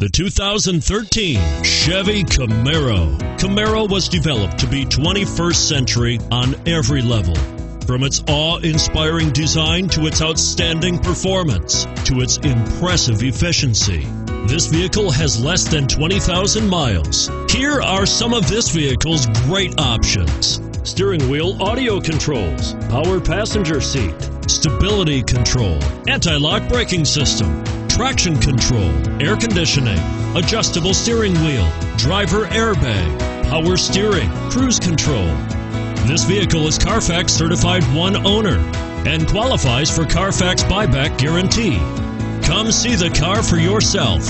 The 2013 Chevy Camaro. Camaro was developed to be 21st century on every level. From its awe inspiring design to its outstanding performance to its impressive efficiency. This vehicle has less than 20,000 miles. Here are some of this vehicle's great options steering wheel audio controls, power passenger seat, stability control, anti lock braking system traction control, air conditioning, adjustable steering wheel, driver airbag, power steering, cruise control. This vehicle is Carfax certified one owner and qualifies for Carfax buyback guarantee. Come see the car for yourself.